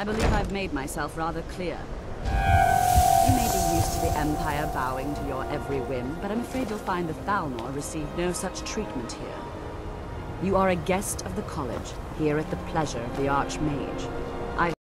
I believe I've made myself rather clear. You may be used to the Empire bowing to your every whim, but I'm afraid you'll find the Thalmor receive no such treatment here. You are a guest of the College, here at the pleasure of the Archmage.